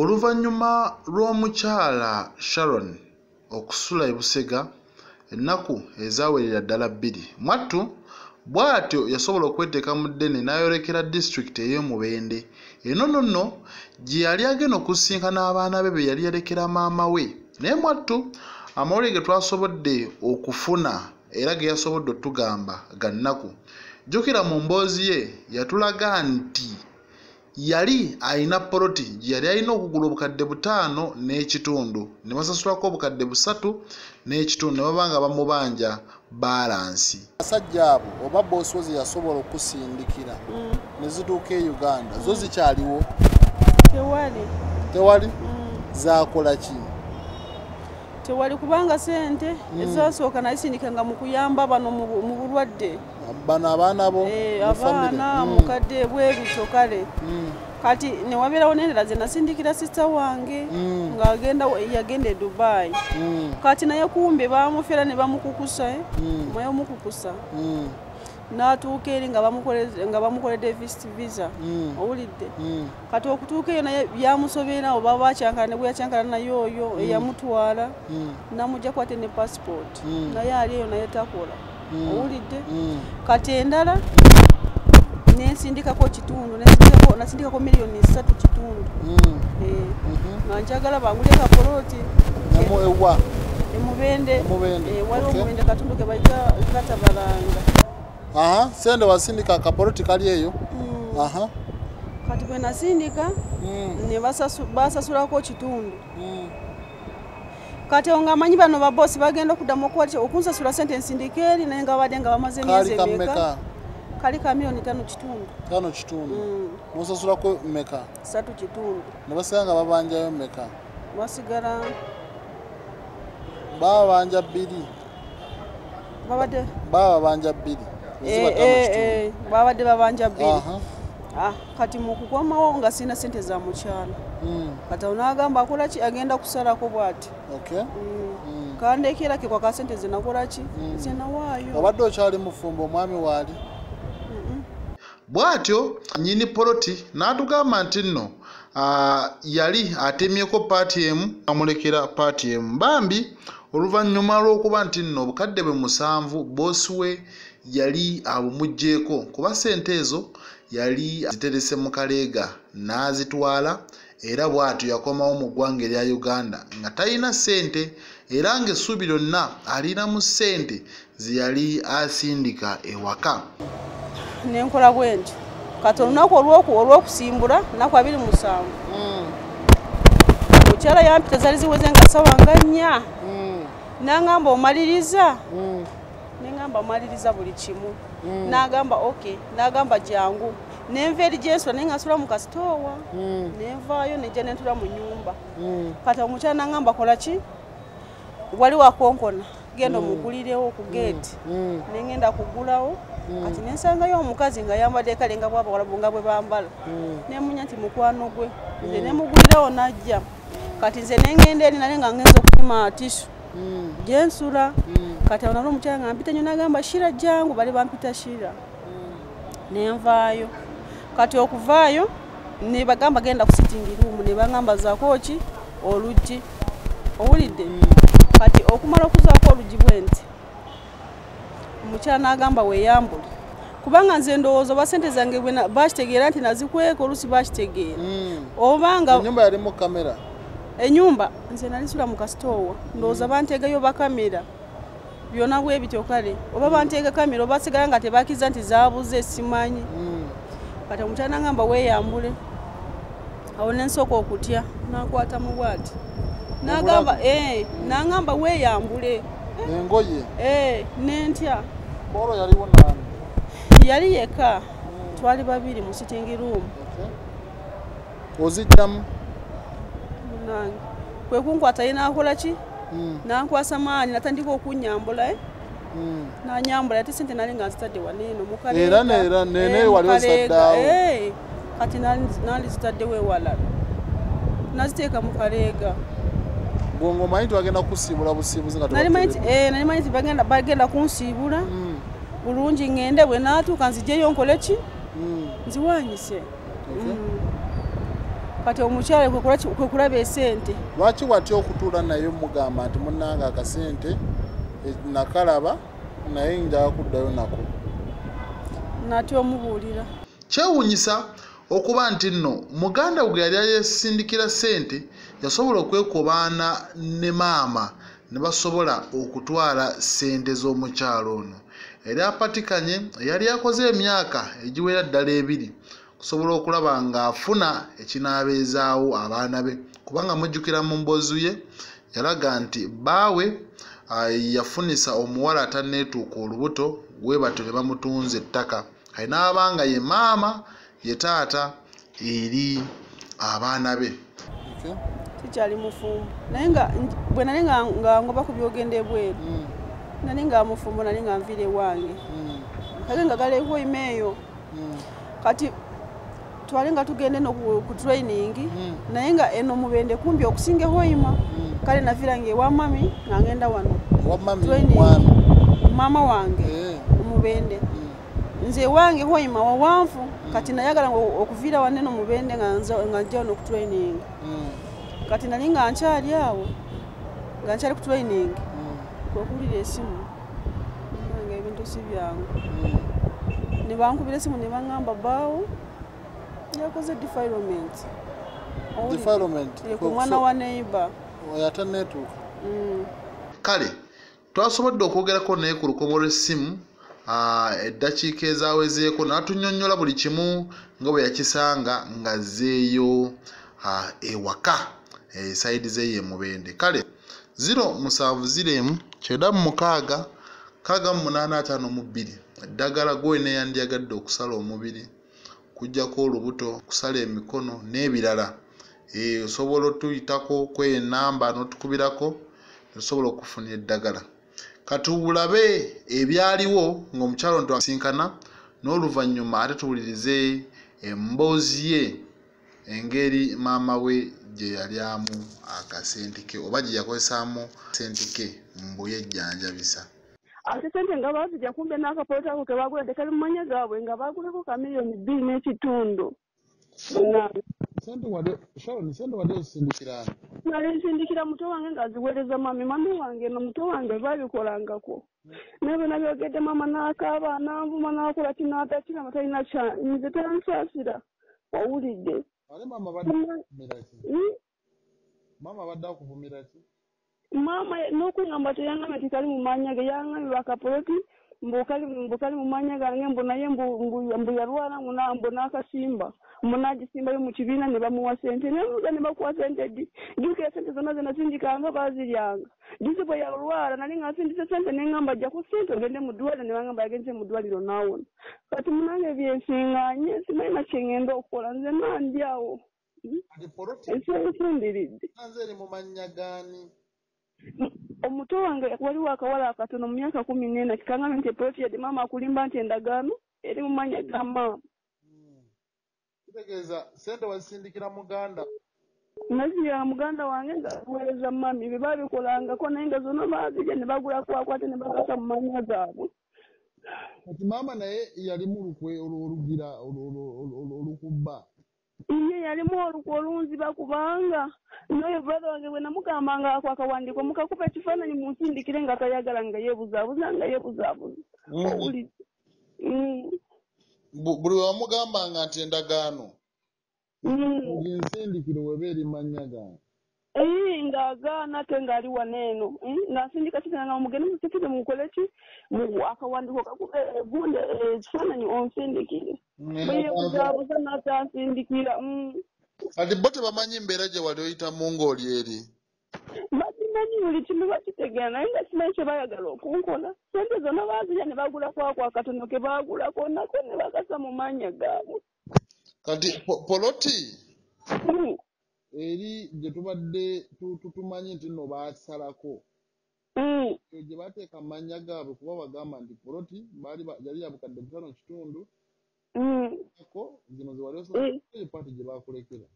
oluvannyuma lw'omukyala sharon okusula e busega ennaku ezaawerera ddala bbiri. Mwattu bw'atyo yasobola okweteeka mu ddene n'ayolekera disitulikiti ey'omubende. Eno nno nno gye yali agenda okusisinkana abaana be be yali yalekera maama we. Naye mwattu amawulire ge twasobodde okufuna era ge yasobodde otugamba ga nnaku. Jjukira mu mboozi ye yatulaga nti yali alina poloti gye yali alina okugula obukadde butaano n'ekitundu ne basasulako obukadde busatu n'ekitundu ne baba nga bamubanja baalansi abasajja abo oba boosi wo ze yasobola okusindikira Mm. ne zituuka e uganda zo zikyaliwo? Tewali. Tewali? Mm. zakola ki? Tewali kubanga sente ezasooka nazisindikanga mu kuyamba bano mu bulwadde bano abaana bo Eh, abaana mukadde bwebityo kale. Mm. kati newabeerawo nendala ze nasindikira sita wange Mm. ng'agenda yagenda e dubayi kati naye kumbe bamufera ne bamukukusa eh? Mwaye omukukusa n'atuuka eri nga bamukole- nga bamukoledde visa owulidde? Kati okutuuka eyo naye byamusobeera oba bakyankala ne bweyakyankala naye oyo eyamutwala. Namujja kwate ne passport. Mm. naye ali eyo naye takola. Owulidde Mm. kati endala nensindikako kitundu nasindikako miliyoni satu kitundu Mm. Eh, Mhm. nga njagala bangulye kapoloti ewa emubende Eh, waliwo omubende katundu ke bayita katabalanga aha sente wasindika akapoloti kali eyo Mm. aha kati bwe nasindika Mm. ne basasu- basasulako kitundu Mm. Kati nga amanyi bano babosi bagenda okuddamu okuwa ki- okunsasula sente ensindika eri naye nga babadde nga bamaze emyezi emeka? kali ka miliyoni tano kitundu. Tano kitundu. Mm, nosasulako meka satu kitundu. Ne basigala nga babanjayo meka wasigala. Baba banja bbiri. Babadde. Baba banja bbiri Eh, eh, eh, babadde babanja bbiri. Ah, kati mukukomawo nga sirina sente za mukyala. Mm. Kati awo n'agamba akola ki agenda kusalako bw'ati. Okay. Mm. Mm. kandekerake kwa kasente zenakola ki zenawaayo obadde okyali mufumbo omwami waali. Bw'atyo nnyini poloti n'atugamba nti nno yali atemyeko paati emu amulekera paati emu. Bambi oluvannyuma lw'okuba nti nno obukadde bwe musanvu boosi we yali abumugjeeko kuba sente ezo yali ziterese mu kaleega n'azitwala era bw'atyo yakomawo mu ggwanga erya uganda nga talina ssente era ng'essuubi lyonna alinamu ssente ze yali asindika ewaka. Nenkola bwe ntyo. Kati olunaku olwoku- olw'okusimbula naku abiri musanvu. Mukyala yampita zali ziweze nga sawa nga nnya. Nangamba omaliriza. Neŋamba omaliriza buli kimu. Nagamba ok nagamba jangu nenva eri gyensula naye nga nsula mu kasitoowa. Nenvaayo nejja nentula mu nyumba kati omukyala nangamba kola ki? Wali wakonkona genda omugulirewo ku geeti nengenda kugulawo. Kati nensangayo omukazi nga yambadde kale nga bwabawala nga bwe bambala. Nemunya nti mukwano gwe. Nze nemugulirawo najja. Kati nze nengenda eri nale nga ngenza okukima tisu gyensula kati awo nali omukyala nga mpita nyo nagamba shira jangu bali bampita shira. Nenvaayo kati okuvaayo nebagamba genda ku sitingi ruumu nebagamba zaako ki oluggi owulidde kati okumala okuzaako oluggi bwe nti omukyala n'agamba weeyambule kubanga nze ndowooza oba sente zange bakitegeera nti nazikweka olusi bakitegeera obanga enyumba yalimu kamera? Enyumba nze nalisula mu kasitoowa ndowooza banteegayo bakamera byonna bwe bityo kale. Oba banteega kamera oba sigala nga tebakiza nti zabuze simanyi kati omukyala nagamba weeyambule awo nensooka okutya nakwata mu bwati. Nagamba eh, nagamba weeyambule. Engoye eh, nentya olwo yaliwo nani? Yali yekka. Twali babiri mu sitingi ruumu ozijjamu munange kwe kunkwata ye nakola ki? Nankwasa maanyi natandika okunyambula eh? Nanyambula ate sente nali nga nzitadde waneeno mukaleega. Era ne- era ne- ne wali eh. kati nali- nali zitaddewo ewalala naziteeka mu kaleega gwe omanyi nti bagenda kusiibula busiibuzi nga nali tebateredde. eh, nali nti bagenda bagenda kunsiibula Mm, bulungi ŋŋende bwe naatuuka nzigyeyo nkole ki mm. nziwanyise Okay. Mm. kati omukyala kwe kula- kwe kulaba esente lwaki watya okutuula naye mugamba nti munnanga akasente nakalaba naye njala kuddayo nako. Natya omubuulira. Kyewuunyisa okuba nti nno muganda we gwe yali ayesindikira ssente yasobola okwekobaana ne maama ne basobola okutwala ssente z'omukyalo ono. Eri apatikanye yali akoze emyaka egiwera ddala ebiri kusobola okulaba ng'afuna ekinaabeezaawo abaana be. Kubanga mujjukira mu mboozi ye yalaga nti baawe ah, yafunisa omuwala atanneetuuka olubuto we batyo ne bamutunza ettaka. Kali n'abanga ye maama ye taata eri abaana be. Kikyali mufumbo. Naye nga bwe nali nga nga ngoba ku byogenda ebweru Mm, nali nga mufumbo nali nga nviira ewange. Mm, kage nga galehoima eyo mm, kati twali nga tugenda eno ku, training naye nga eno mubende kumbi okusinga ehoima kale naviira nga ewa mami nga ngenda wano maama wange Eh, omubende mm, nze ewange hoima wawanvu kati nayagala okuviira wano eno mubende nga nza- nga njja wano ku training mm, kati nali nga nkyali awo nga nkyali ku training. Mm, kwekuwulira esimu nga ebintu si byangu. Mm. ne bankubira esimu ne baŋŋamba baawo yakoze defilement. Owulidde? Defilement. Ye, ku mwana wa neighbor. yataneetuuka Mm. kale twasobodde okwogerako naye ku lukomo lw'essimu eddakiika ezawezeeko n'atunyonnyola buli kimu nga bwe yakisanga ng'azzeeyo ewaka esayidi ze ye mubende kale 070 kyenda mu mukaaga kaaga mu munaana ataano mu bbiri. Eddagala gwe neyandiyagadde okusala omubiri kujjako olubuto kusala emikono n'ebirala. Eh, osobola otuyitako kweyo enamba n'otukubirako osobola okufunira eddagala katuulabe ebyaliwo ng'omukyalo ntwasinkana n'oluvannyuma ate tuwulirize emboozi ye engeri maama we gye yalyamu akasente ke oba gye yakozesaamu sente ke mbu yejjanjabisa ate sente nga bazirya kumbe n'akapolota ako kebagula tekali mu manya gaabwe nga bagulako ka miliyoni bbiri n'ekitundu. Sente sharon sente wadde ozisindikira ani nali nsindikira muto wange ng'aziweereza mami mami wange no muto wange babikolangako. Naye bwe nabyogedde mama n'akaaba n'anvuma n'akola kinatakirama talina kya nze tansaasira owulidde. Ate maama badde akuvumira ki? Hmm? maama badde akuvumira ki? Maama n'okugamba teyaŋŋamye tikali mu maanya ge yaŋŋamye bakapoloti mbukali mu maanya gange mbu naye mbu- yalwala mbu n'akasimba mbu n'agisimbayo mu kibiina ne bamuwa sente. Nemuga ne bakuwa sente ddi jjukira sente zonna ze nasindikanga baaziryanga juzi bwe yalwala nali nga nsindise sente neŋŋamba jjaku sente ogende mu ddwaliro ne bangamba yagenze mu ddwaliro n'awona kati munange byensiŋŋaanye simanyi na kye ŋŋenda okukola nze nandi awo ensi enfundiridde nze eri mu mannya gaani omuto wange waliwo akawala akatono mu myaka kumi n'ena kikangame nti yadde maama akulimba nti endagaano eri mu manya ga maama kitegeeza sente wazisindikira muganda nazirya muganda wange ngaaweereza mami bye babikolangako naye nga zonna baazirya ne bagulako akwate ne bagasa mu manya gaabwe kati maama naye yalimu olugira olu- olu- olu- olu- olukubba ye yalimu olukwa olunziba kubanga noyo brother wange bwe namugambanga ako akawandiiko mukakupa ekifaananyi munsindikire nga tayagala nga yeebuzaabuza nga yeebuzaabuza owulidde Mm. Bu- buli wamugambanga nti endagaano Mm. ng'ensindikiro weba eri mannya gange ng'agaana ate ng'ali waneeno Eh, ng'asindika kitana nga mugende musikire mukole ki akawandiiko egundi ekifaananyi onsindikire bwe yeebuzaabuza n'atansindikira kati bo tebamanyi mbeera gye wali oyitamu ng'oli eri bakimanyi buli kimu bakitegeera naye nga kimanyi kye bayagala okunkola sente zonna baazirya ne bagulako ako akatono ke baagulako nako ne bagasa mu maanya gaabwe kati po- poloti Mm. Eri gye tubadde tu- tu- tumanyi nti nno baasalako Mm. gye baateeka mu mannya gaabwe kuba bagamba nti poloti yali yabukadde butano kitundu Mm. ako zino ze wali Eh. osobola paati gye baakulekera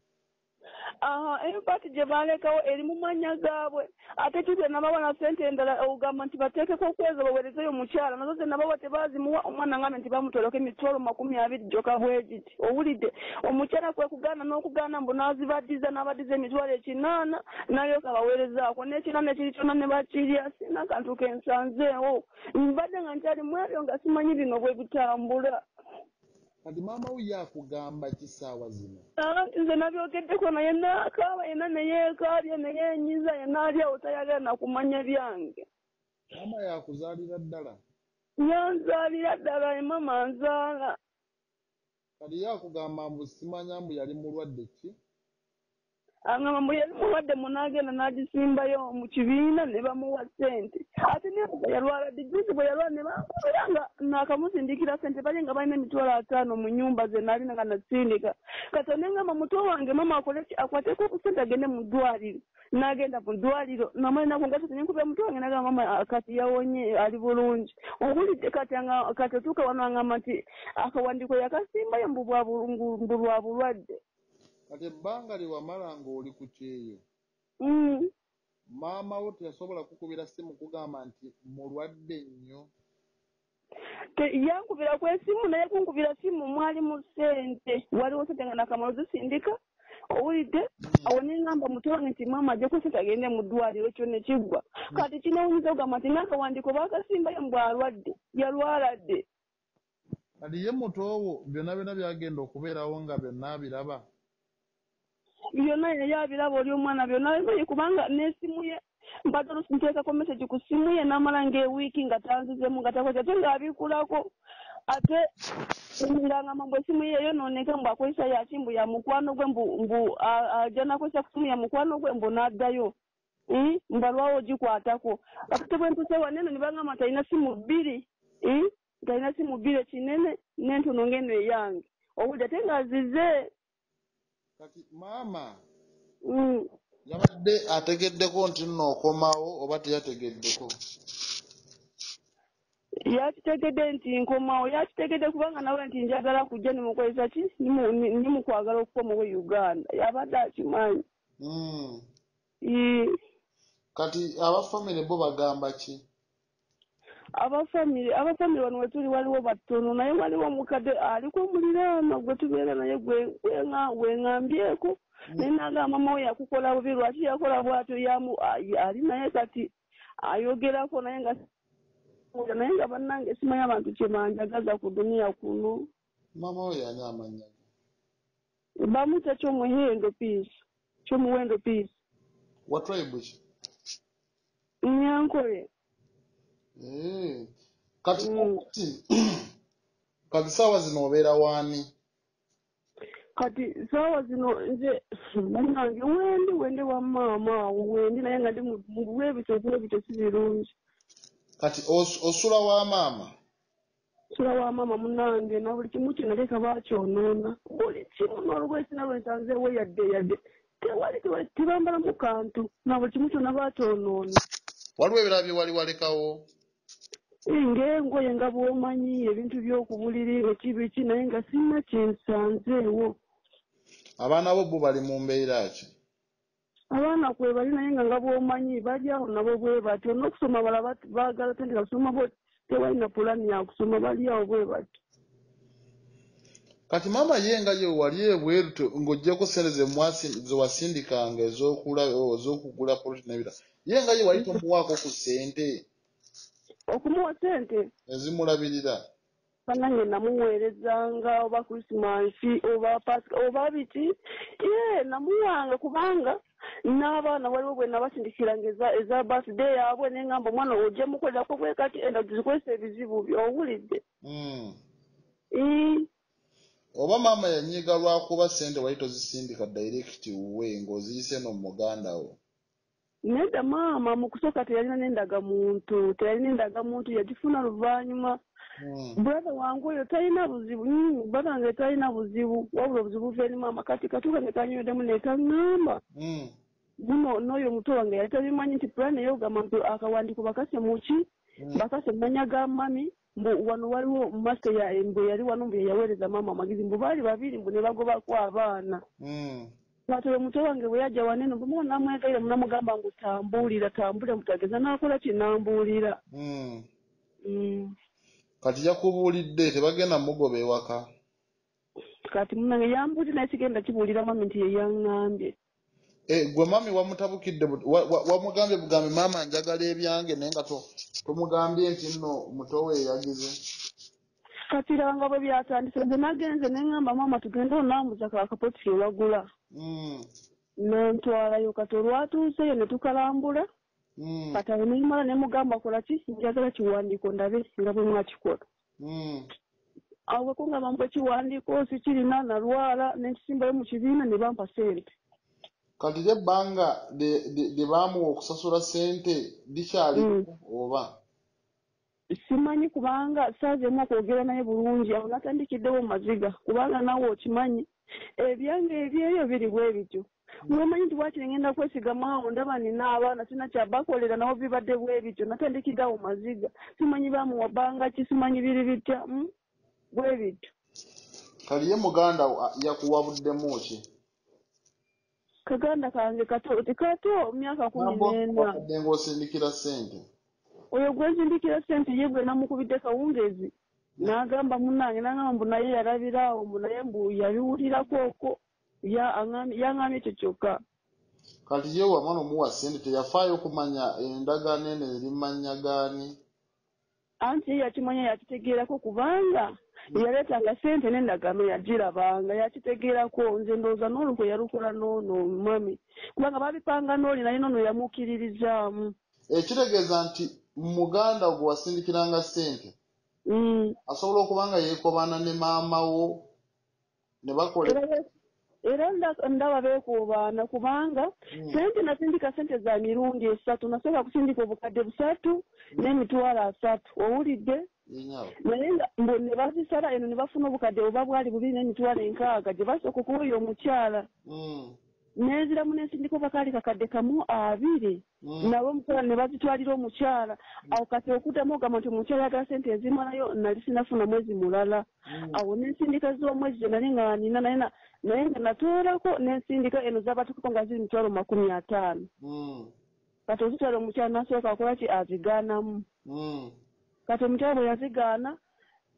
aha empati gye balekawo eri mu mannya gaabwe. Ate kitwe nabawa sente endala ogamba nti bateekeko okweza baweerezeyo omukyala nazo ze nabawa tebazimuwa omwana ngambe nti bamutoleko emitwalo makumi abiri gyoka bwegiti owulidde. Omukyala kwe kugaana n'okugaana mbu n'azibaddiza n'abaddiza emitwalo ekinaana nalyoka baweerezaako n'ekinaana ekiri kyonna ne bakirya sina kantu kensanzeewo mbadde nga nkyali mu ebyo nga simanyi bino bwe bitambula kati maama wo ye akugamba ki saawa zino? Nze nabyogeddeko naye naakaaba yenna neyeekaabye neyenyiza yenna ali awo tayagala nakumanya byange. Maama yakuzaalira ddala? Yanzaalira ddala emama nzaala kati ye akugamba mbu simanya mbu yali mulwadde ki agamba mbu yali mulwadde munaagenda n'agisimbayo mu kibiina ne bamuwa ssente. Ate nebuga yalwala dijuzi bwe yalwala ne bankubira nga naakamusindikira ssente bali nga balina emitwalo ataano mu nyumba ze naalina nga nasindika. Kati onengamba muto wange mama akole ki akwateko ku ssente agende mu ddwaliro n'agenda mu ddwaliro namanenako nga tenyekubira muto wange nagamba mama kati yawonye ali bulungi. Owulidde kati kati otuuka wano angamba nti akawandiiko yakasimbayo mbu bwa bulungu- mbu lwa bulwadde kati ebbanga lye wamala ng'oli ku kyeyo Mm. maama wo teyasobola kukubira simu kugamba nti mulwadde nnyo. Te- yankubira ku esimu naye kunkubira simu mwali mu ssente. Waliwo sente nga nakamalo zisindika owulidde awo neŋŋamba muto wange nti maama ajjako sente agende mu ddwaliro kyo ne kiggwa kati kinawunyiza okugamba nti n'akawandiiko baakasimbayo mbu alwadde yalwaladde. Kati ye mutowo byonna byonna byagenda okubeerawo nga byonna abiraba byonna yali abiraba oli omwana byonna. Bimanyi kubanga n'esimu ye mbadde nteekako mesagi ku simu ye n'amala ng'ewiiki nga tanzizemu nga takoze ate ng'abikulako. Ate ngangamba mbu esimu ye yayonooneka mbu akozesa yaki mbu ya mukwano gwe mbu mbu ajja nakozesa ku simu ya mukwano gwe mbu n'addayo. Mm, mbu alwawo ogikwatako. Ate bwe ntuse waneno ne bangamba nti alina simu bbiri. Nti alina simu bbiri ekinene n'entono ng'eno eyange. Owulidde ate ng'azize kati maama Mm. yabadde ategeddeko nti nno okomawo oba teyategeddeko? Yakitegedde nti nkomawo yakitegedde kubanga nawe nti njagala kujja nimukozesa ki? Nimu- ni- nimukwagala okukomawo e uganda. Yabadde akimanyi. Mm. Kati abafamire bo bagamba ki abafamire abafamire wano wetuli waliwo batono naye waliwo omukadde aliko omuliraano gwe tubeera naye weŋambyeko naye nagamba mama we yakukola bubi lwaki yakola bwatyo? Yamu ali naye kati ayogerako naye nga naye nga bannange simanyi abantu kyebanjagaza ku duniya kuno. Maama we yani amannya? Ge bamuta kyomuhendo piisi kyomuwendo piisi wa tribe ki nyankole kati Mm. kati kati saawa zino obeera waani? Kati saawa zino nze bannange wendi wendi wa maama awo wendi naye nga ndi mu mu bwebito bwebito si birungi. Kati os- osula wa maama? Sula wa maama munange na buli kimu kino leka bakyonoona buli kimu n'olwesi nalwe nsanzeewo yadde yadde. Tewali tewali tebambalamu kantu. Na buli kimu kyonna bakyonoona waliwo ebirala bye wali walekawo ng'engoye nga bw'omanyi ebintu by'okubuliri ekibiki naye nga sirina kyensanzeewo. Abaana bo bo bali mu mbeera ki? Abaana kwe bali naye nga nga bw'omanyi bali awo nabo bwe batyo. N'okusoma bala baagala tendeka kusoma bo tewalina pulani ya kusoma bali awo bwe batyo. Kati maama ye nga ye wali ebweru ng'oggyeko sente ze wasindikanga ez'okugula poloti n'ebirala ye nga ye wali tomuwaako ku ssente okumuwa sente ezimulabirira. Banange namuweerezanga oba krisimansi oba pasika oba biki? Ye namuwanga kubanga n'abaana waliwo bwe nabasindikiranga eza birthday yaabwe neŋŋamba omwana ojja mukolerako bwe kati enda tuzikozesa ebizibu byo owulidde. Mm. Ii, oba maama yanyiiga lwakuba ssente wali tozisindika direct wuwe ng'oziyise no mu muganda wo nedda maama mu kusooka teyalina n'endagamuntu teyalina endagamuntu yagifuna luvannyuma. Mm. brother wange oyo talina buzibu brother wange talina buzibu wabula obuzibu buva eri maama kati katuuka ne kanywedemu ne kaŋŋamba Mm. guno n'oyo omuto wange yali tabimanyi nti pulani eyogamba mbu akawandiiko bakase muki bakase mumanya ga mami mbu wano waliwo masita ya mbu yali wano mbu yeyaweereza maama amagezi mbu baali babiri mbu ne bagobako abaana Kati omuto wange bwe yajja wanene bwe muba namwegaire munamugamba ngu tambulira tambulira mutageza nakola kinambuulira Mm. Mm. kati yakubuulidde tebagenda mugoba ewaka kati munange yambuulira naye sigenda kibuulira mami nti yeyaŋŋambye Eh, gwe mami wamutabukidde wamugambye bugambe maama njagala ebyange naye nga to- tomugambye nti nno muto we yagize kati ranga bwe byatandise nze nagenze neŋŋamba maama tugende onambuza kakapoti ke wagula. Mm, nentwalayo kati olwatuuseyo ne tukalambula mm, kati awo nemala nemugamba kola ki? Njagala kiwandiiko ndabe nga bwe mwakikola mm. awo bwe kungamba mbu ekiwandiiko sikirina nalwala nenkisimbayo mu kibiina ne bampa sente kati lyebbanga lye baamuwa okusasula sente likyaliku oba simanyi kubanga saazemu okwogera naye bulungi awo natandikiddewo mu maziga kubanga nawe okimanyi. Ebyange ebyeyo biri bwe bityo. Wemanyi nti wakiri ngenda kwesigamu awo ndaba nina abaana sina kyabakolera nawo bibadde bwe bityo natandikiddeawo maziga. Simanyi bamuwa bbanga ki simanyi biri bitya mm? bwe bityo. Kali ye muganda yakuwabuddemu ki? Kaganda kange kato tikato myaka kumi n'ena. wakadde ng'osindikira sente oyo gwezindikira sente ye gwe namukubidde kawungezi. N'agamba munange n'agamba mbu naye yalabiraawo mbu naye mbu yabiwulirako okwo ya- aŋŋambye- yaŋŋambye ekyo kyokka. Kati ye wamala omuwa sente teyafaayo kumanya endagaano eno eri mu mannya gaani? Anti ye yakimanya yakitegeerako kubanga yaleetanga sente n'endagaano yagirabanga yakitegeerako nze ndowooza n'olukwe yalukola n'ono mami kubanga babipanga n'oli naye n'ono yamukkiririzaamu ekitegeeza nti muganda gwe wasindikiranga sente Mm. asobola okuba nga yeekobana ne maama wo ne bakola Era- era nda- ndaba beekuubaana kubanga sente nasindika sente za mirundi esatu nasooka kusindika obukadde busatu n'emitwalo asatu. Owulidde? Naye nga mbu ne bazisala eno ne bafuna obukadde oba bwali bubiri n'emitwalo enkaaga gye basooka okuweeya omukyala Neziramu nensindika obakaali kakadde kamu abiri. Mm, nabo omukyala ne bazitwalira omukyala. Awo kati okuddamu ogamba nti omukyala yagala sente ezimalayo nali sinafuna mwezi mulala. Mm. awo nensindika z'omwezi gye nali nga nina naye na- naye nga natoolako nensindika eno zabatukako nga ziri mitwalo makumi ataano. Mm, kati ozitwala omukyala nasooka akola ki? Azigaanamu. Kati omukyala bwe yazigaana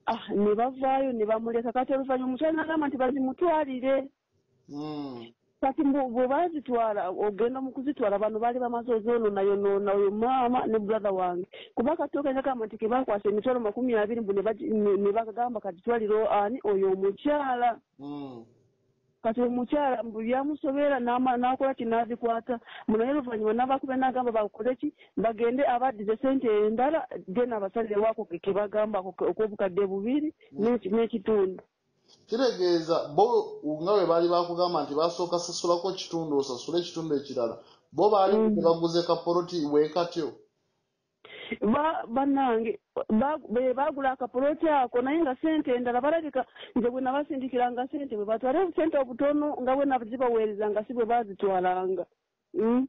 ah ne bavaayo ne bamuleka. Kati oluvannyuma omukyala nagamba nti bazimutwalire kati bwe baazitwala ogenda mu kuzitwala bano baali bamaze ozoononayonoona oyo maama ne brother wange. Kuba kati ogenda gamba nti ke bakwasa emitwalo makumi abiri mbu ne bagamba kagitwalire ani? Oyo omukyala. Mm. kati omukyala mbu byamusobera n'akola ki n'azikwata munaye oluvannyuma n'abakuba n'agamba bakole ki? Bagende abaddize sente endala then abasalirewaako ke bagambako okw'obukadde bubiri n'eki- n'ekitundu kitegeeza bo nga bwe baali bakugamba nti basooka sasulako kitundu osasule ekitundu ekirala bo baali Mm. baguze kapoloti weekatyo Ba- bannange ba- be baagula akapoloti ako naye nga sente endala balabika nze bwe nabasindikiranga sente bwe batwale sente obutono nga bwe nazibaweerezanga si bwe baazitwalanga Mm.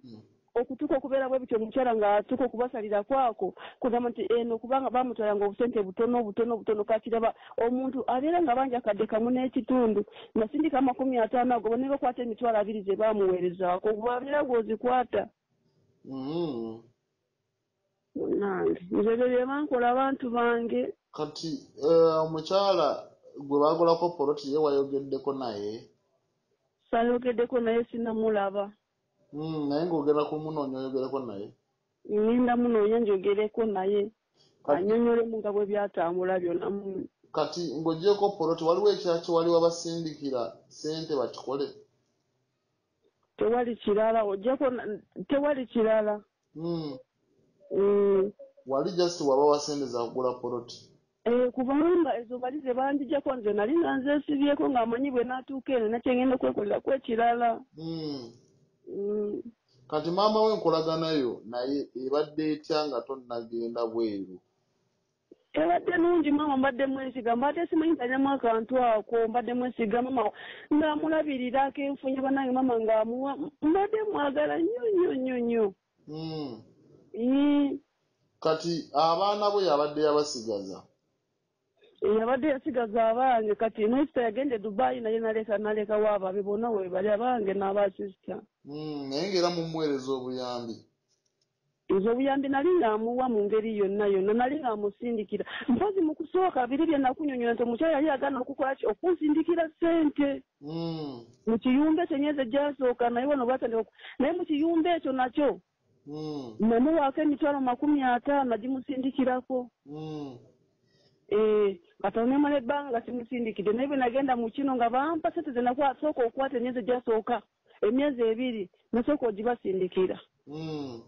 Okutuuka okubeera bwe bityo omukyala ng'atuuka okubasalira kwako kugamba nti eno kubanga bamutwalanga obusente butono butono butono kakiraba omuntu abeera nga banja kadde kamu n'ekitundu nasindika amakumi ataano ago bane bakwata emitwalo abiri ze bamuweerezaako bwabeera gwozikwata Mm. nange nze byo bye bankola abantu bange. Kati eh, omukyala gwe bagulako poloti ye wayogeddeko naye? Sayogeddeko naye sinamulaba naye ng'ogenda kumunoonya oyogereko naye ngenda munoonya njogereko naye anyonyolemu nga bwe byatambula byonna mu kati ng'oggyeko poloti waliwo ekirala kye wali wabasindikira sente bakikole tewali kirala ojjako na- tewali kirala Mm. Mm. wali just wabawa sente za kugula poloti Eh, kubanga ezo bali ze banjijjako nze nali nga nzeesibyeko ng'amanyi bwe naatuuka eno nakyengenda okwekoleraku ekirala Mm. Mm. Kati maama we nkolaganayo naye ebadde etya nga tonnagenda bweru? Ebadde nungi maama mbadde mwesiga. Mbadde simanyitanyemu akantu ako mbadde mwesiga. Mama ng'amulabirira akenfunya banange mama ng'amuwa mbadde mwagala nnyo nnyo nnyo nnyo. Mm. Mm. kati abaana bo yabadde yabasigaza yabadde yasigaza abange kati nosita yagenda e dubayi naye naleka naleka waabo abe bonna we bali abange n'abasisita. Mm, naye ngaera mumuweereza obuyambi nze obuyambi nali ng'amuwa mu ngeri yonna yonna nali ng'amusindikira mpozi mu kusooka biri bye nakunyonyola nti omukyala yali yagaana okukola ki okunsindikira ssente. Mm, mu kiyumba ekyo nyezi egyasooka naye wano batandika naye mu kiyumba ekyo nakyo namuwaako emitwalo makumi ataano nagimusindikirako mm. Eh, katono nemala ebbanga nga simusindikidde naye bwe nagenda mu kino nga bampa sente ze nasooka okukwata emyezi egyasooka emyezi ebiri nasooka ogibasindikira Mm,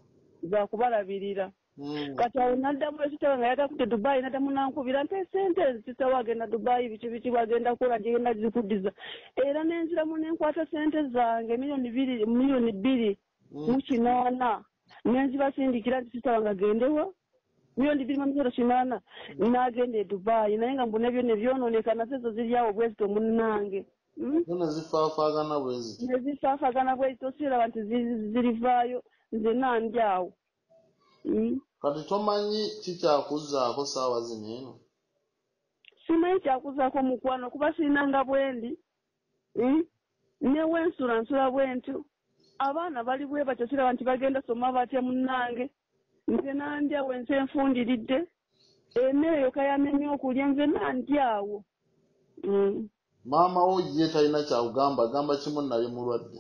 zakubalabirira mm. kati awo naddamu esitawe nga yagakudde dubayi naddamu nankubira nti esente ezi sitawe agenda dubayi biki biki bagenda kukola gyegenda zikuddiza. Era nenziramu nenkwata sente zange miliyoni biri miliyoni bbiri mu kinaana. Nenzibasindikira nti sitawe nga agendewa miliyoni bbiri mu misero kinaana nagenda e dubayi naye nga mbona ebyo nebyononeka nazo ezo ziri awo bwezito munnange Mm? zo ne zifaafaagana bwe ziti nezifaafagana bwezito siraba nti zi- zirivaayo nze nandi awo kati tomanyi kikyakuzzaako saawa zino eno simanyi kyakuzaako mukwano kuba sirinanga bwendi Mm? newensula nsula bwentyo abaana bali bwe batyo siraba nti bagenda soma batya munnange nze nandyawo ensi enfundiridde emmere yo kayamenya okulya nze nandyawo Mm. maama wo ye talina kyakugamba agamba kimu naye mulwadde.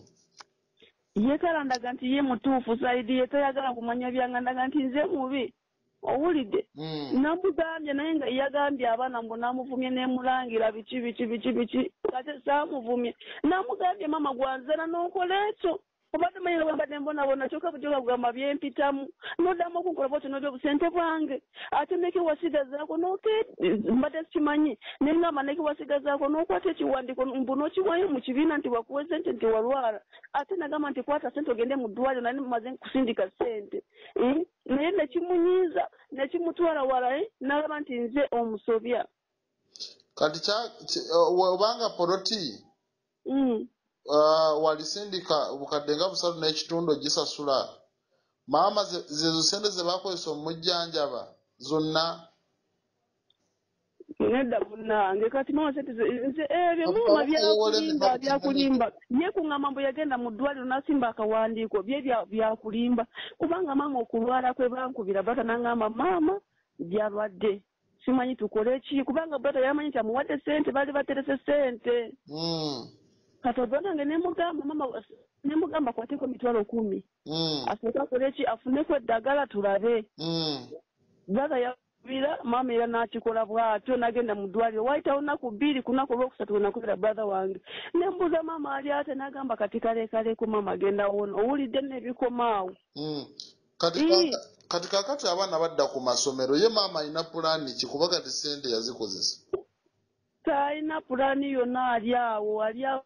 Ye kalandaga nti ye mutuufu saidi ye tayagala kumanya byanga ndaga nti nze mubi. Owulidde? Mm, namugambye naye nga yagambye abaana mbu namuvumye nemulangira biki biki biki biki kati saamuvumye. Namugambye mama gwanzana n'okola ekyo obadde manyira bwembadde mbonabona kyokka bujoga kugamba byempitamu noddamu okunkola bwotyo nolya obusente bwange. Ate neki wasigazaako noke mbadde sikimanyi nengamba neki wasigazaako nokwata ekiwandiiko mbu nokiwayo mu kibiina nti wakuwa sente nti walwala. Ate nagamba nti kwata sente ogende mu ddwaliro nali mumaze kusindika sente Eh, naye nekimunyiiza nekimutwala wala nalaba nti nze omusobya. Kati obanga poloti Mm. uh, walisindika bukadde nga busatu n'ekitundu ogisasula. Maama ze- zezo sente ze bakozesa omujjanjaba zonna. Nedda munnange kati mama sente ze- nze ebyo mama byakulimba byakulimba. ye kuŋŋamba mbu yagenda mu ddwaliro nasimba akawandiiko bye bya- byakulimba. Kubanga maama okulwala kwe bankubira bata nangamba maama byalwadde simanyi tukole ki? Kubanga bata yamanyi nti amuwadde sente baali baterese sente Mm, kati obanange nemugamba mama nemugamba kwateko emitwalo kumi. Mm, asooke akole ki afuneko eddagala tulabe mm. brother yakubira maama era n'akikola bw'atyo n'agenda mu ddwaliro waayitawo nnaku bbiri ku nnaku olwokusatu we nakubira brother wange. Ne mbuuza maama ali ate n'agamba kati kalekaleko maama agenda wona owulidde n'ebikomaawo Mm. Mm. kati kakati abaana badda ku masomero ye maama alina pulaani ki kuba kati sente yazikozesa taalina pulaani yonna ali awo ali awo